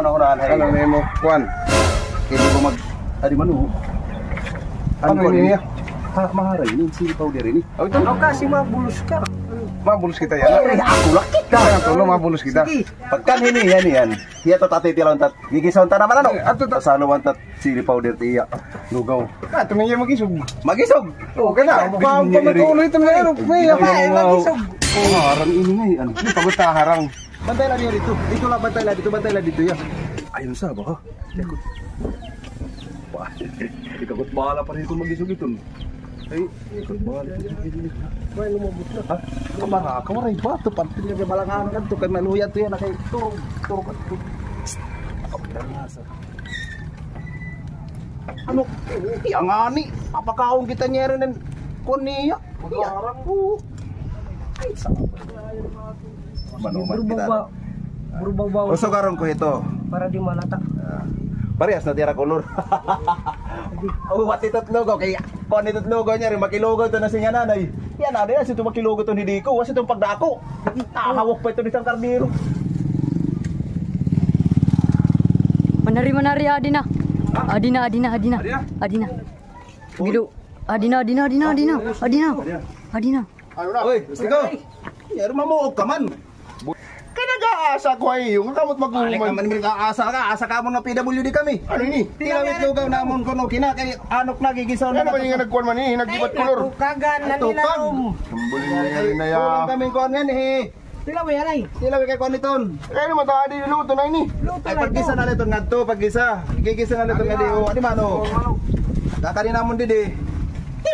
una-unahan hay. Ano na mo kuan? Kaya ko mag Adi man oh. Ano ini? Ha, maharay ini sili powder ini. Oh, ito. Ako kasi mabulos ka. Mabulos kita yan. Ay, ako lakit ka. Kaya tulo mabulos kita. Sige. Pagkan hini yan yan. Hiya to tati tilon tat. Gigisaw ta naman ano? Eh, ato ta- Pasalo man tat sili powder ti iya. Lugaw. Ah, tumiya magisog. Magisog. Okay na. Pa pa matuloy ito na ano. May Oh, harang ini pagod ta harang. Bantay lang yan dito. Dito lang bantay lang dito, bantay lang dito ya. Ayun sa ba? Wah, bahala pa rin kung magisog ito. Ay, bahala. Lumabot na. Ha? Kamara, kamara yung bato. Pantin nga balangan ka to. Kay manuya to yan. Kay turog, turog at turog. Ano? Hindi, ang ani. Papakaon kita niya rin ng kuniya. Mag-arang ko. Ay, Manuman kita. Burbawa. Burbawa. Uso karon ko ito. Para di malata. Parehas na tira kolor. Oh, mati logo kay kon ito logo niya rin makilogo to na nanay. Yan nanay, asi to makilogo to ni Diko, wasi tong pagdako. Nakahawak pa ito ni sang karniro. Manari manari Adina. Adina Adina Adina. Adina? Adina. Gilu. Adina Adina Adina Adina. Adina. Adina. Ano na? Oy, Diko. Yaro mamuog ka man. Kaya nag-aasa ko ay yung kamot maguman. Alik naman nag-aasa ka, asa ka mo na PWD kami. Ano ini? Tinawit lugaw namon ko no kina kay anok nagigisaw na. Ano ba yung nagkuan man eh? ni nagdibat kolor? Tukagan na nila. Tumbuling na rin na ya. Kami ko ano ngan he. Eh. Tila we alay. Tila we kay kon ano iton. Kay no mata di luto na ini. Eh. Luto na. Pagisa na leton ngadto, pagisa. Gigisa na leton ano ngadi. Adi oh. mano. Oh. Kakari namon didi.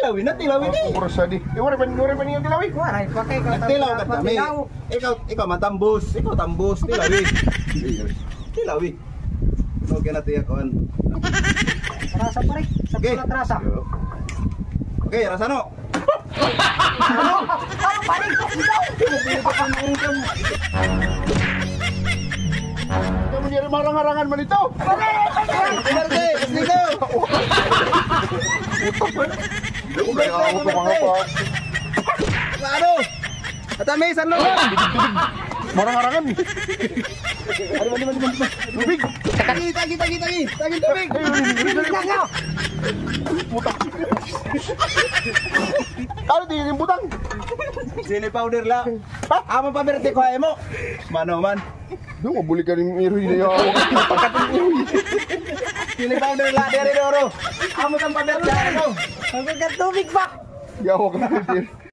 Tilawin na tilawin di. Puro sa di. Wala pa wala pa tilawi. Patay ka. Ka. Ikaw ikaw matambos, ikaw tambos, tilawi. tilawi. No kaya natin yakuan. Rasa pa rin. Sa Okay. pulat rasa. Okay, rasa no. Kamu niya rin marang-harangan man ito. Berde, dito. Nakangupok-angupok. Ano? Atami, saan na? Marang-arangan. Ano ba, ano ba, Tubig! Tagi, tagi, tagi, tagi! Tagi, tubig! Butang! Ano di yung butang? Sili powder lang. Amo pa berte ko mo. Mano man. Doon ko buli ka rin iroy na yun. Pagkatong iroy. Powder lang, dere doro. Amo kang pa berte ko mo. Ang tubig pa. Yawa ka na.